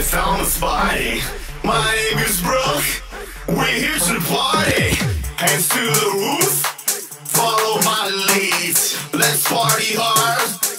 it Thomas Bardi. My name is BROKE. We're here to party. Hands to the roof. Follow my lead. Let's party hard.